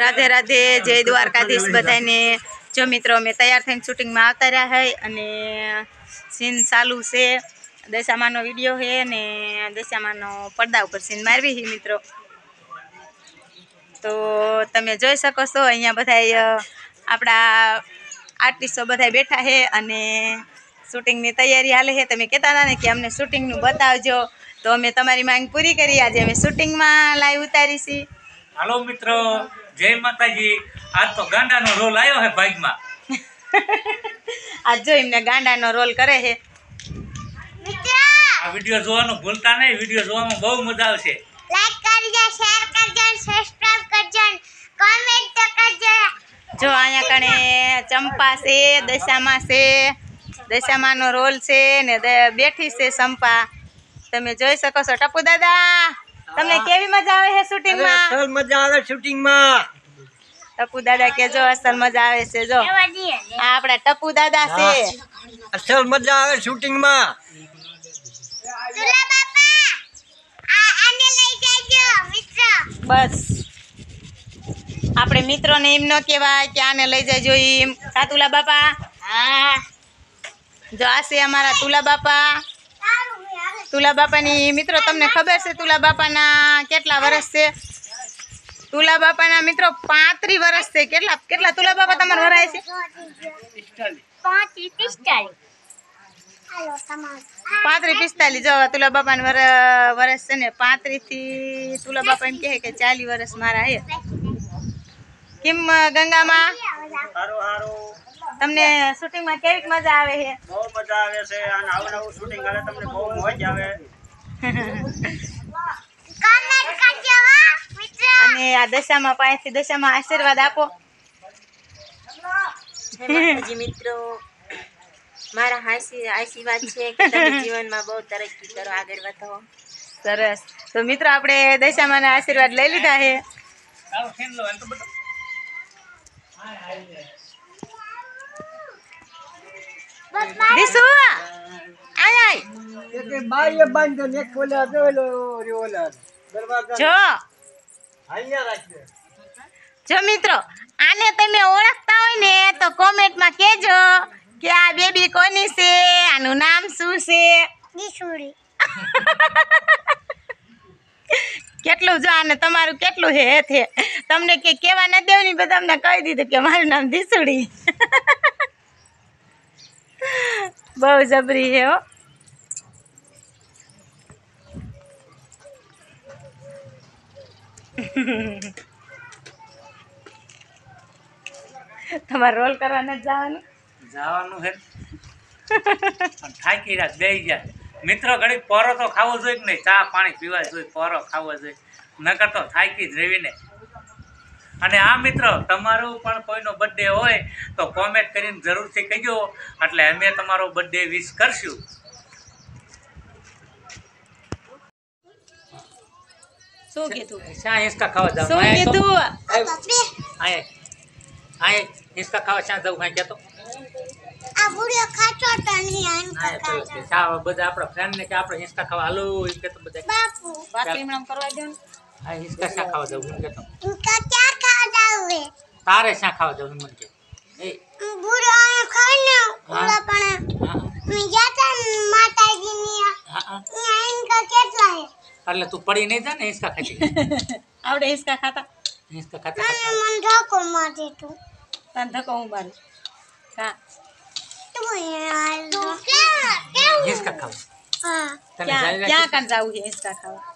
રાધે રાધે જય દ્વારકાધીશ બધાને જો મિત્રો અમે તૈયાર થઈને શૂટિંગમાં આવતા રહ્યા હોય અને સીન ચાલુ છે. દશામાનો વીડિયો છે અને દશામાનો પડદા ઉપર સીન મારવી છે મિત્રો. તો તમે જોઈ શકો છો અહીંયા બધા આપણા આર્ટિસ્ટો બધા બેઠા છે અને શૂટિંગની તૈયારી હાલે છે તમે કહેતા હતા ને કે અમને શૂટિંગનું બતાવજો. તો અમે તમારી માંગ પૂરી કરી. આજે અમે શૂટિંગમાં લાઈવ ઉતારી છીએ હાલો મિત્રો. જય માતાજી. આજ તો ગાંડાનો રોલ આવ્યો હે ભાગમાં. આજ જો એમને ગાંડાનો રોલ કરે છે. આ વીડિયો જોવાનું ભૂલતા નહીં. વીડિયો જોવામાં બહુ મજા આવશે. લાઈક કરજો શેર કરજો સબસ્ક્રાઇબ કરજો કોમેન્ટ કરજો. જો અહીંયા કણે ચંપા છે દશામાં છે. દશામાનો રોલ છે ને બેઠી છે ચંપા. તમે જોઈ શકો છો ટપુ દાદા. તમને કેવી મજા આવે છે શૂટિંગમાં અસલ મજા આવે શૂટિંગમાં ટપુ દાદા કે જો અસલ મજા આવે છે જો. આ આપણા ટપુ દાદા છે. અસલ મજા આવે શૂટિંગમાં તુલા બાપા આ આને લઈ જાજો મિત્ર. બસ. આપણે મિત્રોને એમ ન કહેવાય કે આને લઈ જાય જો એમ. સાતુલા બાપા. હા. જો આ છે અમારા તુલા બાપા. તુલા બાપાની મિત્રો તમને ખબર છે તુલા બાપાના કેટલા વર્ષ છે? તુલા બાપાના મિત્રો પાંત્રી વર્ષ છે. કેટલા કેટલા તુલા બાપા તમારે વરાય છે? પિસ્તાલીસ. પાંત્રી પિસ્તાલીસ. જો તુલા બાપાના વર વર્ષ છે ને પાંત્રીસથી તુલા બાપા એમ કહે કે ચાલી વર્ષ મારા હે. કેમ ગંગામાં? તમને શૂટિંગમાં કેવી મજા આવે છે? બહુ મજા આવે છે અને આવું નવું શૂટિંગ કરે તમને બહુ મોજ આવે. અને આ દશામાં પાસેથી દશામાં આશીર્વાદ આપો. મિત્રો. મારા હાસી આશીર્વાદ છે કે તમે જીવનમાં બહુ તરક્કી કરો આગળ વધો. સરસ. તો મિત્રો આપણે દશામાના આશીર્વાદ લઈ લીધા છે. દીસુ આય આય. કે બારીએ બાંધો ને તો ઓલો ઓલા દરવાજા જો. અહીંયા રાખજો. જો મિત્રો આને તમે ઓળખતા હોય ને તો કોમેન્ટમાં કહેજો કે આ બેબી કોની છે આનું નામ શું છે? દીસુડી કેટલું જો આને તમારું કેટલું હે છે તમને કે કેવા ન દેવની પણ તમને કહી દીધું કે મારું નામ દીસુડી બહુ જબરી છે તમારે રોલ કરવા નથી જવાનું? જવાનું છે. થાકી રાખ બે ગયા મિત્રો ઘડી પોરો તો ખાવો જોઈએ નહીં? ચા, પાણી પીવા જોઈએ પોરો ખાવો જોઈએ. નકર તો થાકી જ રહેવી ને. અને આ મિત્રો તમારું પણ કોઈનો બર્થડે હોય તો કોમેન્ટ કરીને જરૂરથી કહેજો. એટલે અમે તમારો બર્થડે વિશ કરશું. શું કીધું? શા ખાવા જાવ? શું કીધું? આય. આય હિંચકા ખાવા શા જવું? કાંઈ કહેતો આ બુડિયો તો નહીં શા બધા આપણા ફ્રેન્ડને કે આપણે હિંચકા ખાવા હાલો એમ કહેતો બધા. બાપુ. બાકલીમણામ કરવા દો ને. આ હિંચકા શા ખાવા જવું? એમ કહેતો જાવે તારે શા ખાવા જવું મન કે. એ. બુડિયો ખાઈ ને ઓલા પણ. હું જાતા માતાજી તા ને. હા ઇનકા કેટલા હે એટલે તું પડી નહીં જા ને હિંચકા ખાતી આવડે હિંચકા ખાતા? હિંચકા ખાતા મને ધક્કો મારી તું. તને ધક્કો હું મારું? હા. તું યાર તું ક્યાં? કે હિંચકા ખાવ. હા. તને ક્યાં ક્યાં કાન જવું છે હિંચકા ખાવા?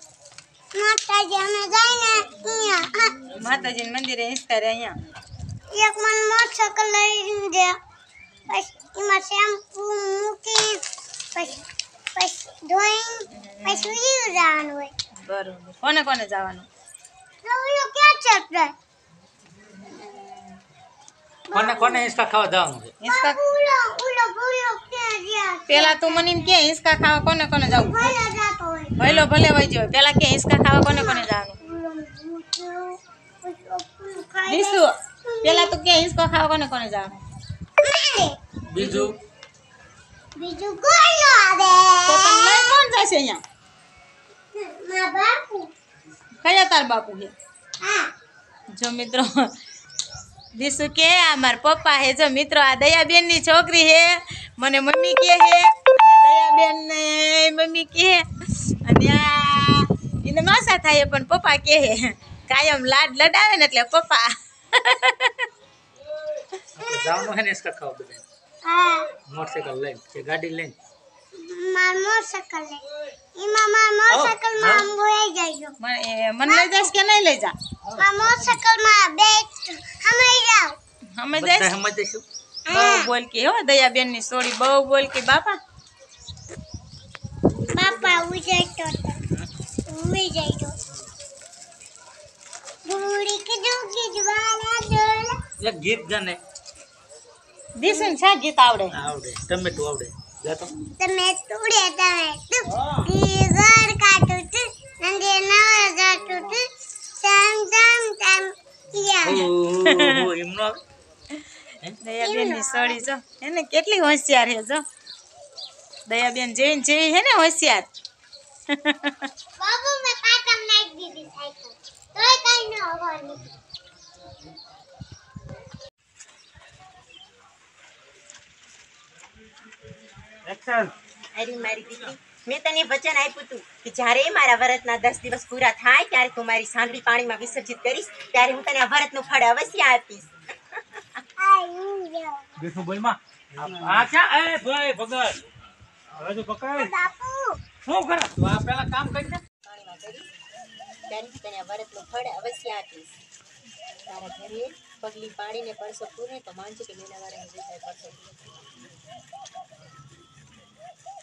માતાજી અમે જઈને અહીંયા હા, માતાજીના મંદિરે હિસ્તા રે અહીંયા. એક મન મોટરસાયકલ લઈ દે પછી એમાં શેમ્પુ મૂકી પછી પછી ધોઈ પછી વીર જવાનું હોય. બરોબર. કોને કોને જવાનું? તો ઓલો ક્યાં ચેપ્ટર કોને કોને હિંચકા ખાવા જવાનું છે? હિંચકા? ઓલો ઓલો ભૂલો ક્યાં ગયા પેલા તું મને એમ કે હિંચકા ખાવા કોને કોને જવું? ભલે ભલે વહી પેલા કે હિંસકા ખાવા કોને કોને જવાનું? ખાઈ દીસુ પેલા તું કે હિંસકો ખાવા કોને કોને જવાનું? બીજું? બીજું કોણ ન આવે. તો તમને કોણ જશે અહીંયા? મા બાપુ. કયા તાર બાપુ કે જો મિત્રો દીસુ કે આ મારા પપ્પા હે જો મિત્રો આ દયાબેનની છોકરી હે મને મમ્મી કે હે દયાબેન ને મમ્મી કે અને એને માસા થાય પણ પપ્પા કહે કાયમ લાડ લડાવે ને એટલે પપ્પા. જવાનું હે ને ઇસકા ખાવ બધા હા. મોટરસાઇકલ લઈને કે ગાડી લઈને. માર મોટરસાઇકલ લે એમાં માર મોટરસાઇકલમાં આમ બોલાઈ જાય મને એ- મને લઈ જઈશ કે નહીં લઈ જા? માર મોટરસાઇકલમાં બે જાવ અમે બધા જઈશ? બહુ બોલ કે હો દયાબેનની સોડી બહુ બોલ કે બાપા. એક ગીત ગાને. દીસુ છે ગીત આવડે? આવડે. ટમેટું આવડે. ગાતો તમે તોડે તમે ઘર કાટું તું નંદે નવા જાટું તું સમ સમ તમ યા. એમનો દયાબેનની જો. એને કેટલી હોશિયાર હે જો. દયાબેન જૈન જેવી હે ને હોશિયાર? બાબુ મેં કાટમ નાખી દીધી સાયકલ. તોય કઈ ન આવવાની અરે મારી દીકરી મેં તને વચન આપ્યું હતું કે જ્યારે મારા વ્રતના દસ દિવસ પૂરા થાય ત્યારે તું મારી સાંદડી પાણીમાં વિસર્જિત કરીશ ત્યારે હું તને આ વ્રતનું ફળ અવશ્ય આપીશ. આઈ બોલમાં. આ એ ભાઈ ભગત. હવે તો પકડ. શું કરે? તું આ પેલા કામ કરી દે. પાણીમાં કરીશ ત્યારે હું તને આ વ્રતનું ફળ અવશ્ય આપીશ. તારા ઘરે પગલી પાડીને પરસો પૂરે તો માનજો કે મેના વાળા પરસો પૂરે